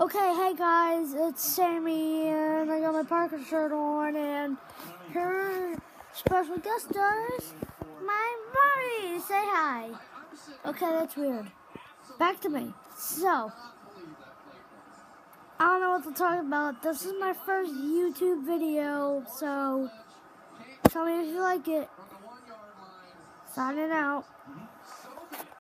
Okay, hey guys, it's Sammy, and I got my Parker shirt on, and her special guest stars, my buddy. Say hi. Okay, that's weird. Back to me. So, I don't know what to talk about. This is my first YouTube video, so tell me if you like it. Signing out.